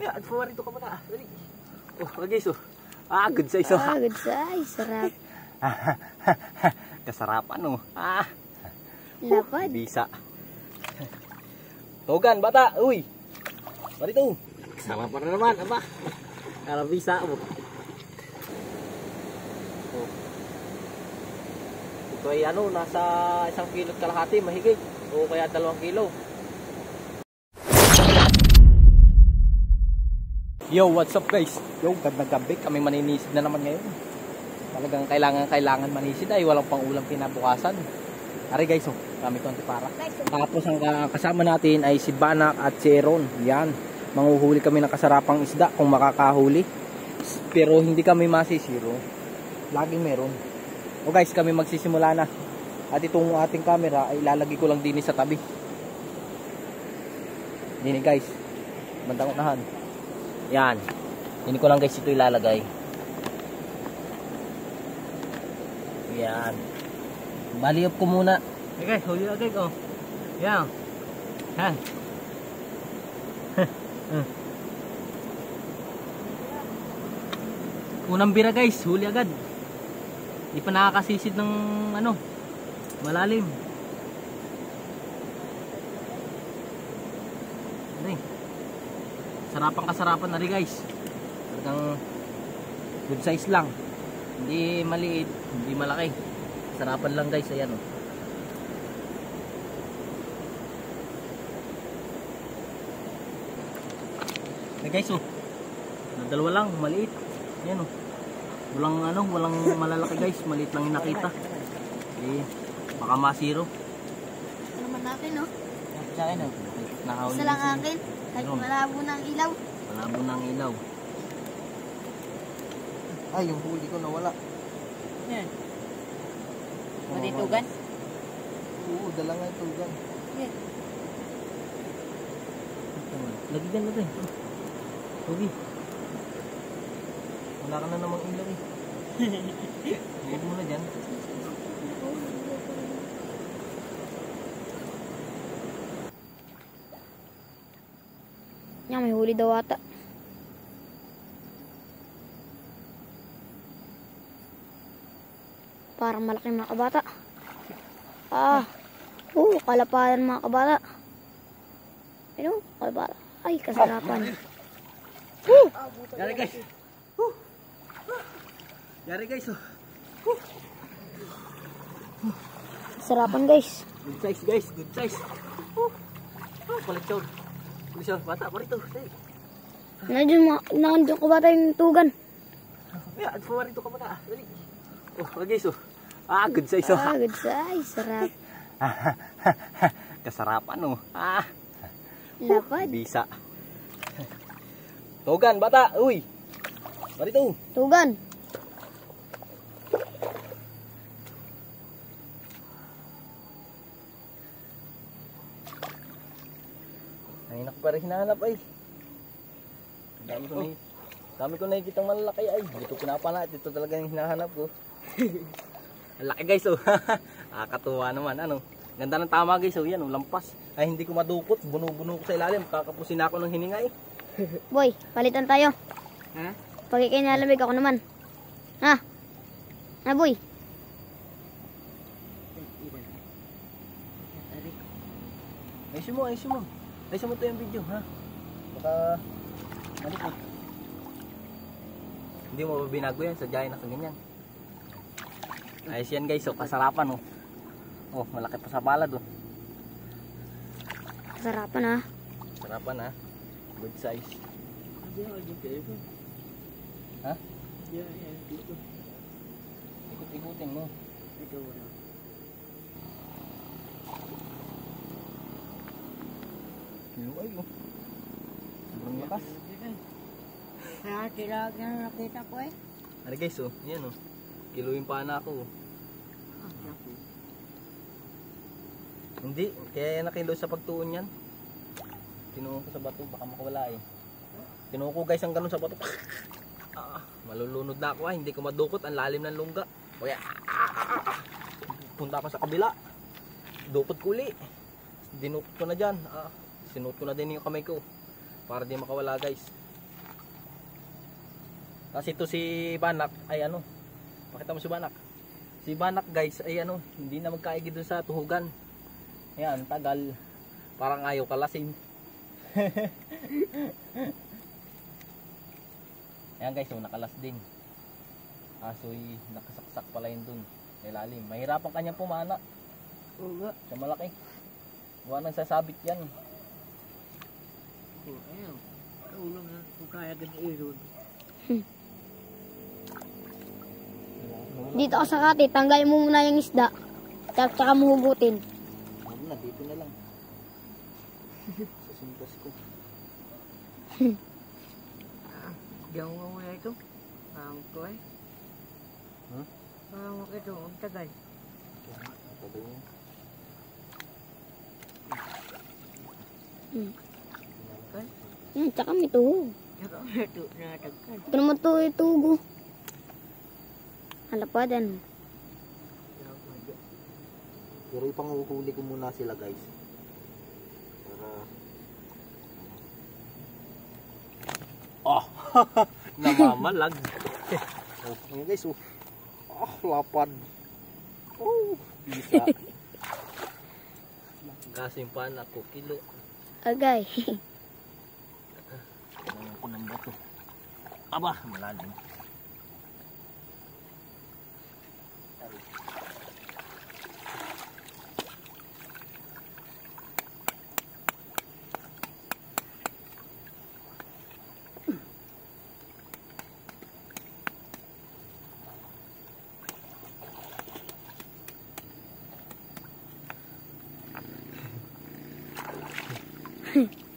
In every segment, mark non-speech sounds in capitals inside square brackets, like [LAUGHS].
Yeah, at favorito ka muna. Dali. Oh, guys, [LAUGHS] oh. Ah, good size, oh. Ah, good size. Sarap. Kasarapan, oh. Ah, Lapad. bisa. Tugan, bata. Uy. Marito. Kasarapan na naman, aba. Karabisa mo. Oh. Ito ay ano, nasa isang kilo at kalahati, mahigit. O kaya dalawang kilo. Yo, what's up guys? Yo, gandang gabi. Kami maninisid na naman ngayon. Talagang kailangan kailangan manisid ay walang pang ulam kinabukasan. Ari guys, oh, kami konti para. Tapos ang ah, kasama natin ay si Banak at si Aaron. Yan. Manguhuli kami ng kasarapang isda kung makakahuli. Pero hindi kami masisiro. Laging meron. O guys, kami magsisimula na. At itong ating camera ay ilalagay ko lang din sa tabi. Dini guys. Bandang unahan. Yan. Dini ko lang guys ito ilalagay. Yan. Baliop ko muna. Okay, huli agad oh. Yan. Han. [LAUGHS] Unang bira guys, huli agad. Di pa nakakasisid ng ano, malalim. Ano Sarapan kasarapan na rin guys. Talagang good size lang. Hindi maliit, hindi malaki. Sarapan lang guys, ayan oh. Hey guys oh. Na dalawa lang, maliit. Ayan oh. Walang ano, walang malalaki guys, maliit lang nakita. Eh, baka masiro. Ano naman akin, no? Sa akin oh. Isa lang akin. Malabo ng ilaw. Malabo ng ilaw. Ay, yung huli ko nawala. Yan. Nawawala. Matitugan? Oo, dala nga yung tugan. Yan. Lagi dyan natin. Hugi. Wala ka na namang ilaw eh. [LAUGHS] Huwag mo na dyan. Yan, may huli daw ata. Parang malaki mga kabata. Ah. Oo, kalapalan mga kabata. Ano? Kalapala. Ay, kasarapan. Woo! Yari guys. Woo! Yari guys oh. Kasarapan guys. Good size guys, good size. Woo! Oh, koleksyon. Koleksyon, bata pa rito. Hey. Nandiyan mga, nandiyan kabata yung tugan. Yeah, at favorito ka muna. Dali. Oh, guys oh. Ah, good size oh. Ah, good size. Sarap. [LAUGHS] Kasarapan oh. Ah, Lapad. bisa. Tugan, bata. Uy. Marito. Tugan. Parang hinahanap ay. Ang Dami ko na Dami ko nakikita malalaki ay. Dito pinapala. Dito talaga yung hinahanap ko. [LAUGHS] Ang laki guys oh. [LAUGHS] Nakakatuwa naman ano. Ganda ng tama guys oh. Yan oh, lampas. Ay hindi ko madukot. Buno-buno ko sa ilalim. Kakapusin ako ng hininga eh. [LAUGHS] Boy, palitan tayo. Ha? Pag ikay nalamig ako naman. Ha? Ha, boy? Ayusin mo, ayusin mo. Ayusin mo to yung video ha. Baka malikot. Hindi mo binago yan? Sadyain na ganyan. Ayos yan guys, oh, kasarapan oh. Oh, malaki pa sa balad oh. Kasarapan ha. Sarapan ha. Good size. Ha? Ikot-ikutin mo. Kilo ay oh. Sobrang lakas. Kaya tilag na nakita ko eh. Ano guys oh, yan oh. Kilo yung pana ko oh. Hindi, kaya nakilo sa pagtuon yan. Tinuon ko sa bato, baka makawala eh. Tinuon ko guys ang ganun sa bato. Ah, malulunod na ako ah, hindi ko madukot, ang lalim ng lungga. Kaya, punta ako sa kabila. Dukot ko uli. Dinukot ko na dyan. Ah, sinuot ko na din yung kamay ko. Para di makawala guys. Kasi ito si Banak ay ano, pakita mo si Banak. Si Banak guys ay ano, hindi na magkaigi doon sa tuhugan. Ayan, tagal. Parang ayaw kalasin. [LAUGHS] Ayan guys, so nakalas din. Asoy, nakasaksak pala yun dun. Ilalim. Mahirapan kanyang pumana. Oo nga. Siya malaki. Wala nang sasabit yan. Oo, ayun. Kaulong na kung kaya ganun iron. Dito ka sa kati, tanggalin mo muna yung isda. Tsaka, tsaka mo hugutin. Ano na, dito na lang. Sa simpas ko. [LAUGHS] Diyan mo muna ito. Ang ko eh. Hmm? Ang ko ito, ang tagal. Tagal niya. Hmm, tsaka may tuhog. Saka ito, natagkan. Ito naman to itugo. Halapadan. Pero ipang uhuli ko muna sila guys. [LAUGHS] Para... Oh! Namamalag. [LAUGHS] oh, ayan guys oh. Oh, lapad. Oh, bisa. [LAUGHS] Kasimpan ako kilo. Agay. Kailangan ko ng bato. Aba, malalim. Natin. [LAUGHS]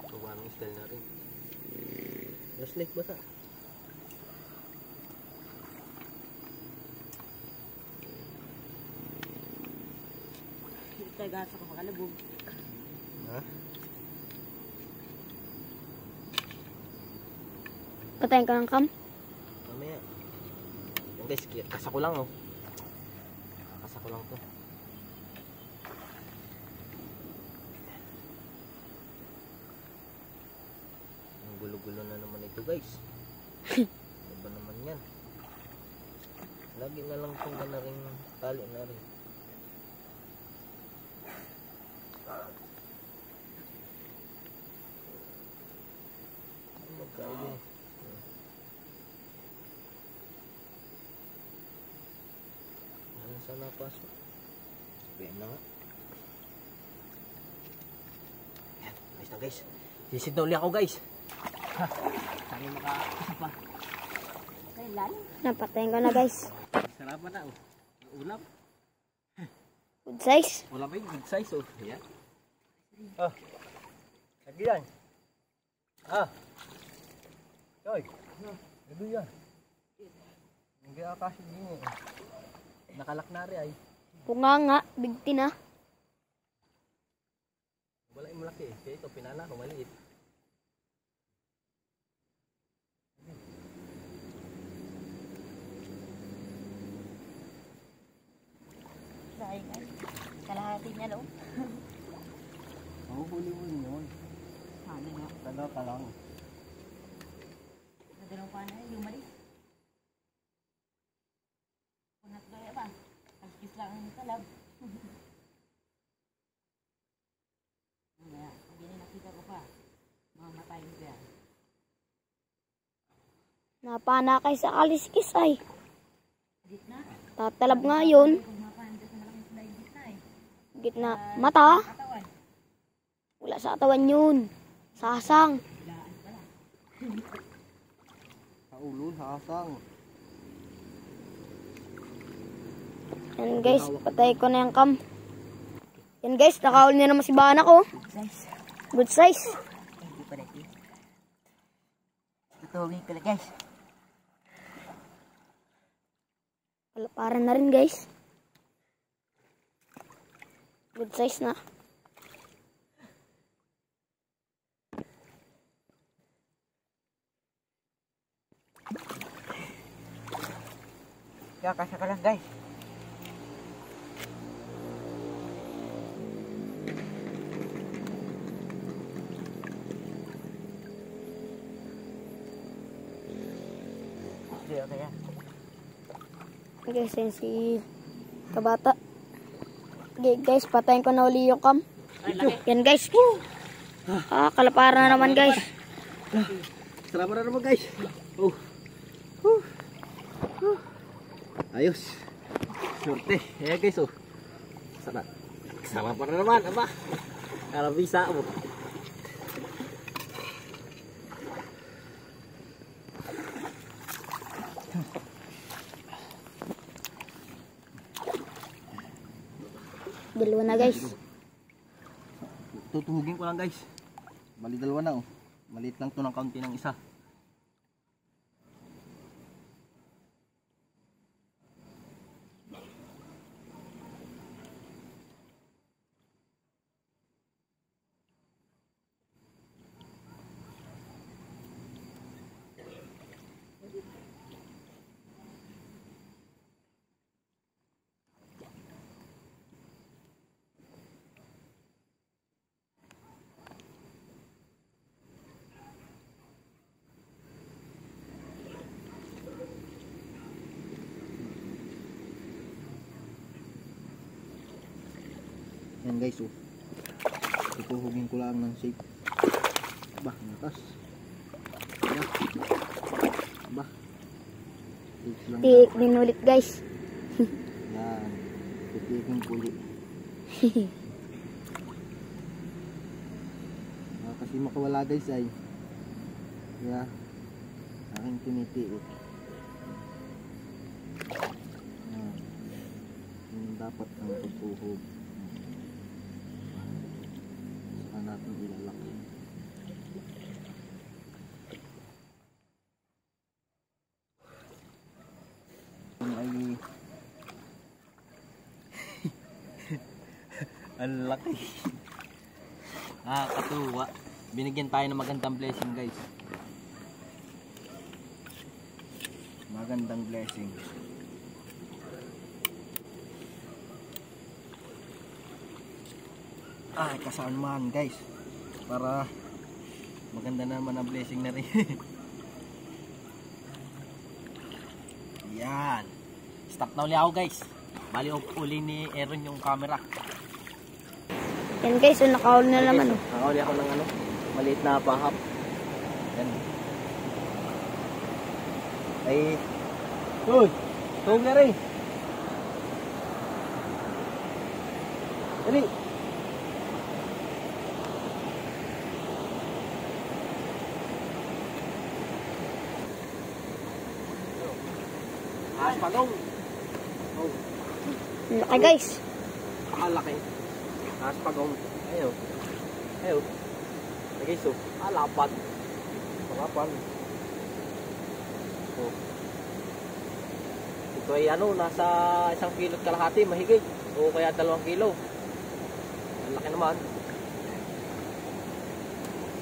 Like bata. Tagasa ko makalabog. Ha? Patayin ka ng kam. Mamaya. Yan guys, kasa ko lang oh. Kasa ko lang to. Gulo-gulo na ito guys. ano naman yan? Lagi na lang itong na rin tali na rin. Ano magkaili? Ano sa napasok? Sabihin na nga. Yan, guys na guys. Sisid na uli ako guys. Ha, sana maka pa. Napatayin ko na guys. Sarapan na oh. Ulam. Good size. Wala pa yung good size oh. Yan. Ah. Lagi yan. Ah. Yoy. Lagi yan. Hindi akasya din eh. Nakalak na rin ay. Punga nga, bigti na. Wala yung malaki eh. Kaya ito, pinana ko, maliit. Dahil guys. Loob. Mahuhuli mo yun. Ano nga. Taga ka lang. Nagalaw pa na yung mali. Kunat gaya ba? Pagkis lang ang kalab. Kaya, [LAUGHS] hindi na nakita ko pa. Mamatay mo kaya. Napana kay sa kaliskis ay. Tatalab nga yun. Kung mapandas na malaking sila yung gitna eh. Gitna. Mata. Wala sa katawan yun. Sasang. Sa ulo, sa asang. Yan guys, patay ko na yung kam. Yan guys, nakahuli na naman si Bana ko. Guys. Good size. Hindi pa natin. Ko lang guys. Palaparan na rin guys. Good size na. Kakasa ka lang guys. Okay, okay yan. Guys, yan si kabata. Okay, guys, patayin ko na uli yung cam. Yan guys. Ah, kalaparan na naman guys. Salamat na naman guys. Oh. Ayos. Surte. Ayan guys oh. Sana. Sama pa na naman. Aba. Karabisa mo. Dalawa na guys. Tutuhugin ko lang guys. Bali dalawa na oh. Maliit lang to ng kaunti ng isa. Yan guys oh. Tutuhugin ko lang ng shape. Aba, natas. Shape lang. Tik din ulit guys. Yan. Titikin puli. Ah, [LAUGHS] kasi makawala guys ay. Kaya aking tinitiik. Dapat ang pagtuhog. Ilalaki. Yun ay Ang laki. [LAUGHS] ah, katuwa. Binigyan tayo ng magandang blessing, guys. Magandang blessing. Ay, kasama guys. Para maganda naman ang blessing na rin. [LAUGHS] Yan. Stop na uli ako, guys. Bali, uli ni Aaron yung camera. Yan guys, so nakahuli na naman. Oh. Nakahuli ako ng ano, maliit na pahap. Yan. Ay, Uy, tuhog na rin. Dali. Pagong. Oh, Ang Laki guys. Pakalaki. Taas pagong. Ayaw. Ayaw. Lagay so. Ah, lapad. Lapad. Oh. Ito ay ano, nasa isang kilo at kalahati, mahigit. O kaya dalawang kilo. Ang laki naman.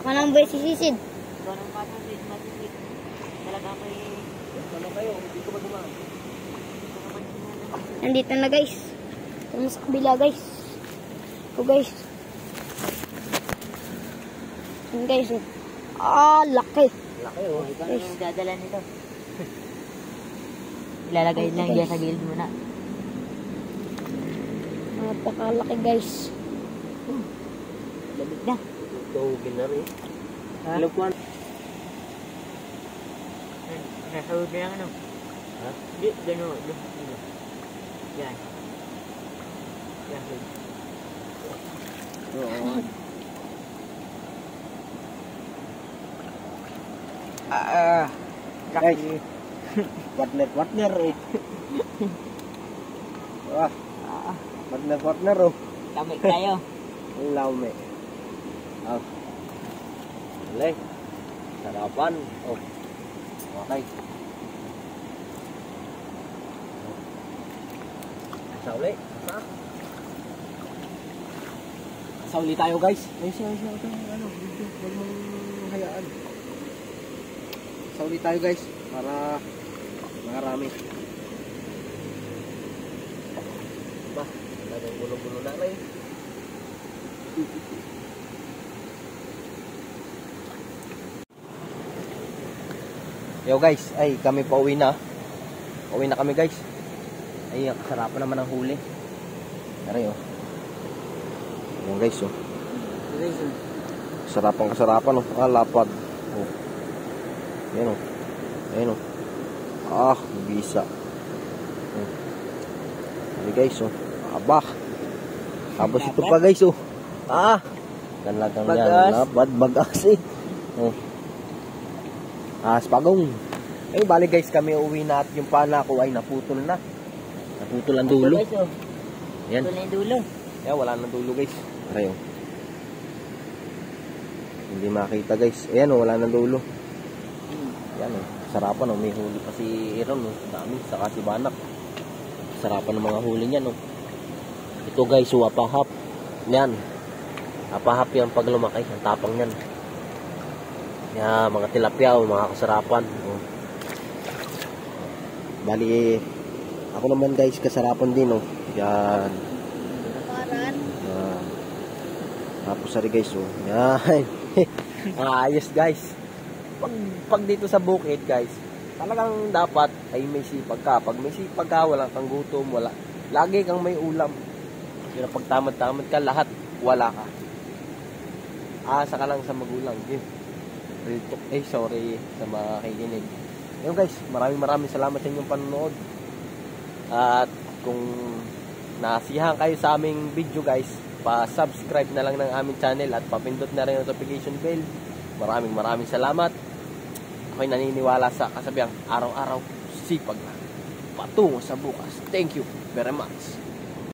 Manang boy sisisid. Ikaw nang matulit, matulit. Talaga ko eh. Ano kayo? Hindi ko ba dumaan? Nandito na guys. Ito sa kabila guys. Ito guys. Yan guys. oh. Ah, laki. Laki oh. Ikaw na yung dadala nito. [LAUGHS] Ilalagay lang diyan sa gilid muna. Napakalaki guys. Lamig na. Tuhugin na rin. Ha? Ko ano. Nasa hood na lang ano. Ha? Di, gano'n. Ano. Yan. Yan. hood. Oo. Ah, guys. Partner, partner eh. Wah, Ah, partner, partner oh. lamig tayo. Ang lami. Ah. Lek. Sarapan. Oh. Okay. Sa uli. Ha? Sa uli tayo guys. Ay, sa sa sa ano, video. Huwag mong hayaan. Sa uli tayo guys. Para makarami. Ba, talagang gulo-gulo na rin. Yo guys, ay kami pa uwi na. Uwi na kami guys. Ay, ang kasarapan naman ng huli. Aray oh. Yan guys oh. Guys, oh. Sarapan kasarapan oh. Ah, lapad. Oh. Yan oh. Ayan oh. Ah, bisa. Oh. Ayan guys oh. Aba. Tapos ito pa guys oh. Ah. Talagang yan. Bagas. Lapad, bagas eh. Oh. Ah, spagong. Eh, bali guys, kami uwi na at yung pana ko ay naputol na. Naputol ang dulo. Guys, oh. Yan. Na yung dulo. Yeah, wala nang dulo guys. Aray oh. Hindi makita guys. Ayan oh, wala nang dulo. Yan oh. Sarapan oh, may huli pa si Aaron oh. Dami, saka si Banak. Sarapan ng mga huli niyan oh. Ito guys, oh, apahap. Yan. Apahap yan pag lumaki. Ang tapang yan. Yan, mga tilapia oh, mga kasarapan. Oh. Bali, ako naman guys, kasarapan din oh. Yan. Kaparan. Yan. Tapos sorry guys, oh. Yan. [LAUGHS] Ayos guys. Pag, pag dito sa bukid guys, talagang dapat ay may sipag ka. Pag may sipag ka, wala kang gutom, wala. Lagi kang may ulam. Pero pag tamad-tamad ka, lahat wala ka. Asa ka lang sa magulang. Yun. Real talk. Eh, sorry sa mga kikinig. Yun guys, maraming maraming salamat sa inyong panonood. At kung nasiyahan kayo sa aming video guys, pa-subscribe na lang ng aming channel at papindot na rin ang notification bell. Maraming maraming salamat. Ako'y naniniwala sa kasabiang araw-araw sipag lang. Patungo sa bukas. Thank you very much.